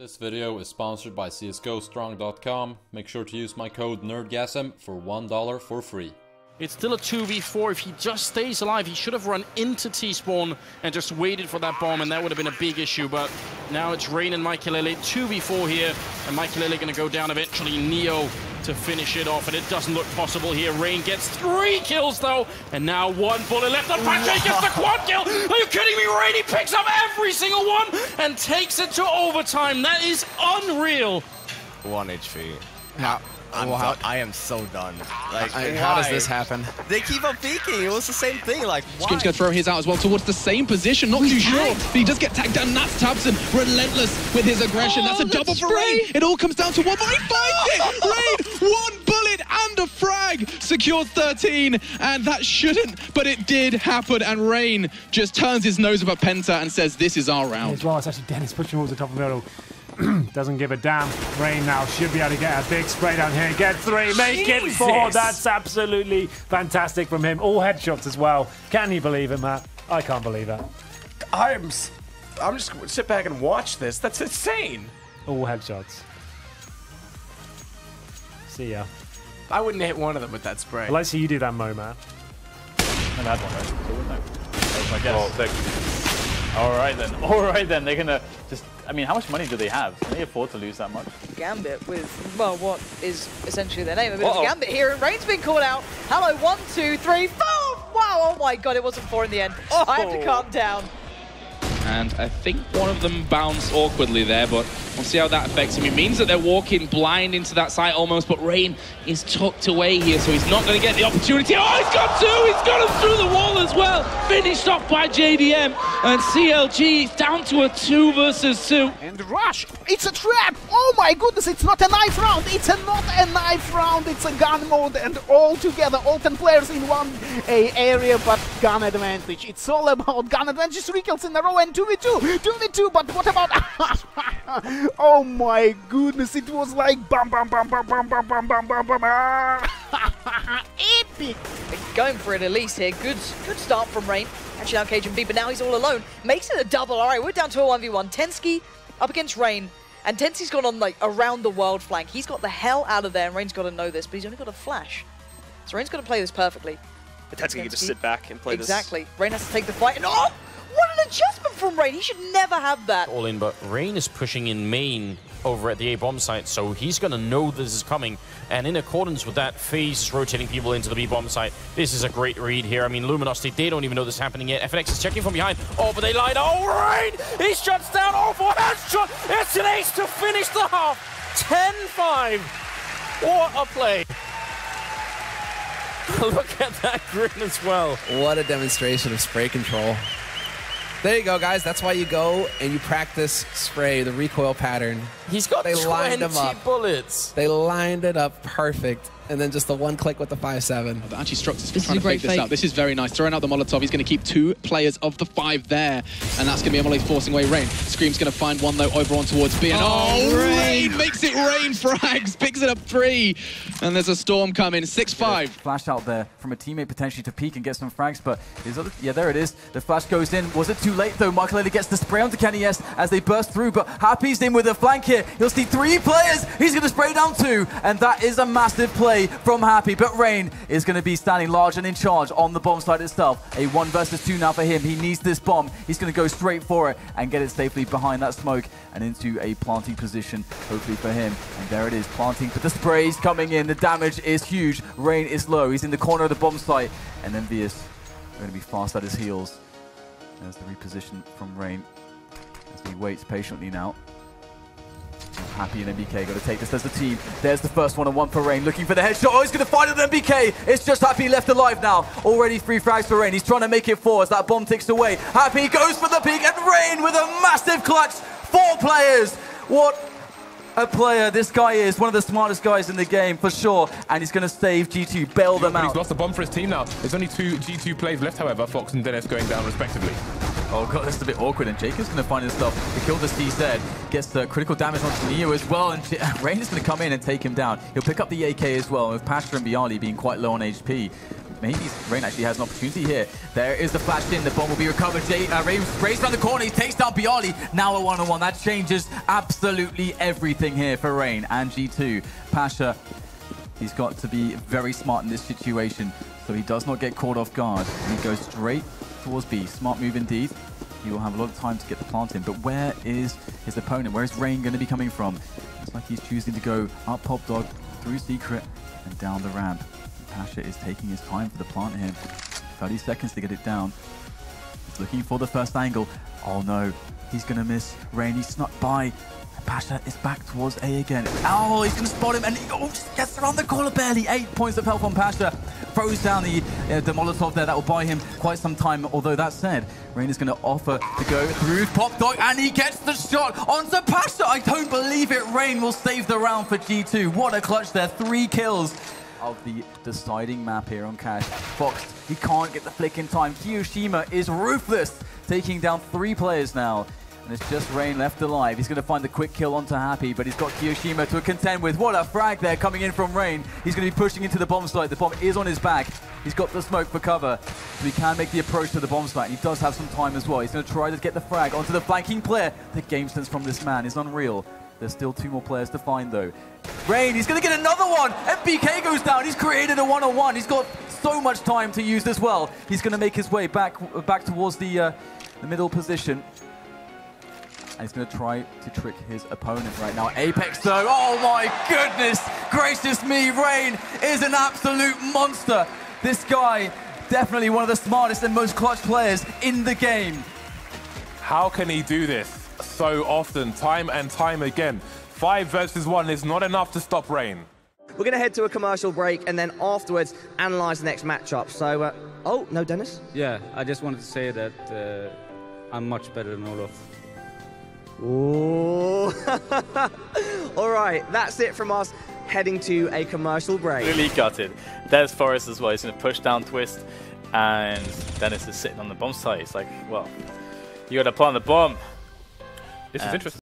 This video is sponsored by CSGOStrong.com. Make sure to use my code NERDGAZM for $1 for free. It's still a 2v4. If he just stays alive, he should have run into T-spawn and just waited for that bomb, and that would have been a big issue. But now it's Rain and Maikelele, 2v4 here, and Michael Maikelele going to go down eventually. Neo to finish it off, and it doesn't look possible here. Rain gets three kills, though, and now one bullet left on Patrick gets the quad kill. Are you kidding me? Rain, he picks up every single one and takes it to overtime. That is unreal. One HP. How, I'm wow. done. I am so done. Like, I- how does this happen? They keep on peeking. It was the same thing. Like, why? Scream's going to throw his out as well towards the same position. Not too sure. But he does get tagged down. Nats Tabson, relentless with his aggression. Oh, That's a that double for. Rain. It all comes down to one, but he finds it. Rain, one bullet and a frag. Secures 13. And that shouldn't, but it did happen. And Rain just turns his nose up at Penta and says, this is our round. as well. It's actually Dennis pushing towards the top of the middle. Doesn't give a damn. Rain now should be able to get a big spray down here. Get three, make it four. That's absolutely fantastic from him. All headshots as well. Can you believe it, Matt? I can't believe it. I'm, s- I'm just gonna sit back and watch this. That's insane. All headshots. See ya. I wouldn't hit one of them with that spray. I'd like see you do that, Mo, Matt. And that one, right? So wouldn't I? That was my guess. All right then. All right then. They're gonna just. I mean, how much money do they have? Can they afford to lose that much? Gambit with, well, what is essentially their name. A bit of Uh-oh. a Gambit here, and Rain's been called out. Hello, one, two, three, four! Wow, oh my god, it wasn't four in the end. Oh. I have to Oh. calm down. And I think one of them bounced awkwardly there, but we'll see how that affects him. It means that they're walking blind into that site almost, but Rain is tucked away here, so he's not going to get the opportunity. Oh, he's got two! He's got him through the wall as well! Finished off by JDM, and CLG down to a two versus two. And rush! It's a trap! Oh my goodness, it's not a knife round! It's a not a knife round, it's a gun mode and all together, all 10 players in one a area, but gun advantage. It's all about gun advantage, three kills in a row and 2v2! 2v2, but what about... oh my goodness, it was like bam bam bam bam bam bam bam bam bam bam Epic! Going for it at least here. Good good start from Rain. Actually now cajunb, but now he's all alone. Makes it a double. All right, we're down to a 1v1. tenzki up against Rain. And tenzki's gone on like around the world flank. He's got the hell out of there, and Rain's got to know this, but he's only got a flash. So Rain's got to play this perfectly. Potentially, you can just sit back and play this. exactly. Rain has to take the fight. And oh! What an adjustment from Rain. He should never have that. all in, but Rain is pushing in main over at the A bomb site, so he's going to know this is coming. And in accordance with that, FaZe is rotating people into the B bomb site. This is a great read here. I mean, Luminosity, they don't even know this is happening yet. FNX is checking from behind. Oh, but they lied. Oh, Rain! He shuts down. Oh, for headshot. It's an ace to finish the half. 10-5. What a play. Look at that grin as well. What a demonstration of spray control. There you go, guys. That's why you go and you practice spray, the recoil pattern. He's got They 20 lined him up. bullets. They lined it up perfect. And then just the one click with the 5-7. But actually, Strux is This is trying a to great fake this fake. out. This is very nice. Throwing out the Molotov. He's going to keep two players of the five there. And that's going to be Emily forcing away Rain. Scream's going to find one, though, over on towards B. And oh, oh Rain makes it rain frags. Picks it up three. And there's a storm coming. 6-5. Flash out there from a teammate potentially to peek and get some frags, but his other, yeah, there it is. The flash goes in. Was it too late though? Maikelele gets the spray onto kennyS as they burst through, but Happy's in with a flank here. He'll see three players. He's going to spray down two, and that is a massive play from Happy. But Rain is going to be standing large and in charge on the bomb site itself. A one versus two now for him. He needs this bomb. He's going to go straight for it and get it safely behind that smoke and into a planting position, hopefully for him. And there it is, planting but the sprays coming in. The damage is huge. Rain is low. He's in the corner of the bomb site. And EnVyUs going to be fast at his heels. There's the reposition from Rain as he waits patiently now. Happy and NBK got to take this as a team. There's the first one on one for Rain, looking for the headshot. Oh, he's going to find it NBK. It's just Happy left alive now. Already three frags for Rain. He's trying to make it four as that bomb ticks away. Happy goes for the peak and Rain with a massive clutch. Four players. What a player this guy is. One of the smartest guys in the game for sure. And he's going to save G2, bail them But he's lost a bomb for his team now. There's only two G2 plays left, however, Fox and Dennis going down respectively. Oh god, this is a bit awkward, and Jacob's going to find himself to kill the CZ. Gets the critical damage onto Neo as well, and Rain is going to come in and take him down. He'll pick up the AK as well, with Pastor and byali being quite low on HP. maybe Rain actually has an opportunity here. There is the flash in. The bomb will be recovered. Jay, uh, Rain raised around the corner. He takes down byali. Now a one-on-one. That changes absolutely everything here for Rain and G2. Pasha, he's got to be very smart in this situation so he does not get caught off guard. He goes straight towards B. Smart move indeed. He will have a lot of time to get the plant in. But where is his opponent? Where is Rain going to be coming from? Looks like he's choosing to go up Pop Dog, through Secret, and down the ramp. Pasha is taking his time for the plant here. 30 seconds to get it down. He's looking for the first angle. Oh no, he's going to miss. Rain, he snuck by. Pasha is back towards A again. Oh, he's going to spot him, and he oh, just gets around the corner barely. Eight points of health on Pasha. Throws down the, uh, the Molotov there. That will buy him quite some time. Although that said, Rain is going to offer to go through Pop Dog, and he gets the shot onto Pasha. I don't believe it. Rain will save the round for G2. What a clutch there. Three kills of the deciding map here on Cache. Fox, he can't get the flick in time. kioShiMa is ruthless, taking down three players now. And it's just Rain left alive. He's going to find the quick kill onto Happy, but he's got kioShiMa to contend with. What a frag there coming in from Rain. He's going to be pushing into the bomb site. The bomb is on his back. He's got the smoke for cover, so he can make the approach to the bomb site. He does have some time as well. He's going to try to get the frag onto the flanking player. The game sense from this man is unreal. There's still two more players to find, though. Rain, he's going to get another one. NBK goes down. He's created a one-on-one. He's got so much time to use as well. He's going to make his way back back towards the, uh, the middle position. And he's going to try to trick his opponent right now. Apex, though. Oh, my goodness. Gracious me. Rain is an absolute monster. This guy, definitely one of the smartest and most clutch players in the game. How can he do this so often, time and time again? Five versus one is not enough to stop Rain. We're going to head to a commercial break and then afterwards analyze the next matchup. So, uh, oh, no, Dennis? Yeah, I just wanted to say that uh, I'm much better than Olof. Ooh. All right, that's it from us heading to a commercial break. Really gutted. There's Forrest as well. He's going to push down Twist, and Dennis is sitting on the bomb site. It's like, well, you got to plant the bomb. This is interesting.